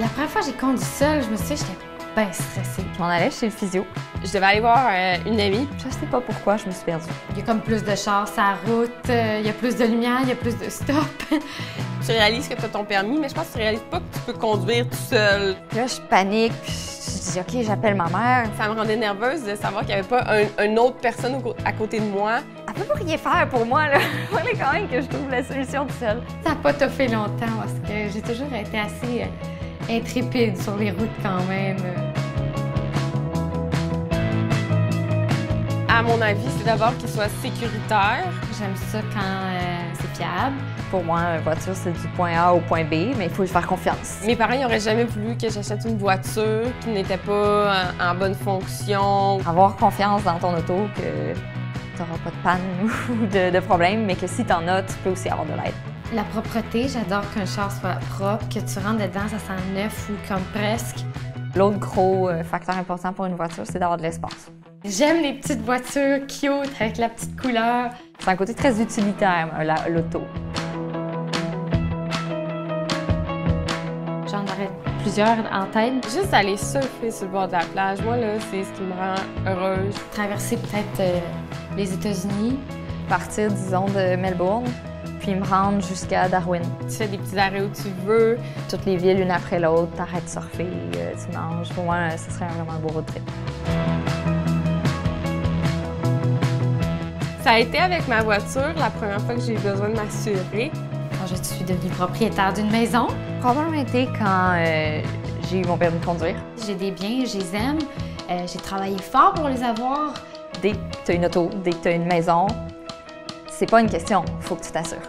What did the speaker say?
La première fois que j'ai conduit seule, je me suis dit que j'étais bien stressée. Je m'en allais chez le physio. Je devais aller voir euh, une amie. Je sais pas pourquoi, je me suis perdue. Il y a comme plus de chars sur la route, euh, il y a plus de lumière, il y a plus de stop. Tu réalises que tu as ton permis, mais je pense que tu réalises pas que tu peux conduire tout seul. Là, je panique, puis je dis OK, j'appelle ma mère. Ça me rendait nerveuse de savoir qu'il n'y avait pas un- une autre personne à côté de moi. Elle peut pas rien faire pour moi, là. Il fallait quand même que je trouve la solution toute seule. Ça n'a pas toffé longtemps parce que j'ai toujours été assez euh, intrépide sur les routes quand même. À mon avis, c'est d'abord qu'il soit sécuritaire. J'aime ça quand euh, c'est fiable. Pour moi, une voiture, c'est du point A au point B, mais il faut y faire confiance. Mes parents n'auraient jamais voulu que j'achète une voiture qui n'était pas en, en bonne fonction. Avoir confiance dans ton auto que tu n'auras pas de panne ou de, de problème, mais que si tu en as, tu peux aussi avoir de l'aide. La propreté, j'adore qu'un char soit propre, que tu rentres dedans, ça sent neuf ou comme presque. L'autre gros euh, facteur important pour une voiture, c'est d'avoir de l'espace. J'aime les petites voitures cute avec la petite couleur. C'est un côté très utilitaire, euh, la- l'auto. J'en aurais plusieurs en tête. Juste aller surfer sur le bord de la plage, moi, là, c'est ce qui me rend heureuse. Traverser peut-être euh, les États-Unis. Partir, disons, de Melbourne, puis me rendre jusqu'à Darwin. Tu fais des petits arrêts où tu veux. Toutes les villes, une après l'autre, t'arrêtes de surfer, euh, tu manges. Pour moi, ce serait vraiment un beau road trip. Ça a été avec ma voiture la première fois que j'ai eu besoin de m'assurer. Quand je suis devenue propriétaire d'une maison, Probablement été quand euh, j'ai eu mon permis de conduire. j'ai des biens, je les aime. Euh, j'ai travaillé fort pour les avoir. Dès que tu as une auto, dès que tu as une maison, c'est pas une question, faut que tu t'assures.